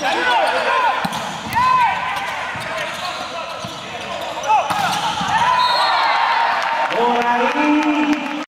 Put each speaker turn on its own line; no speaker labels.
Por ahí.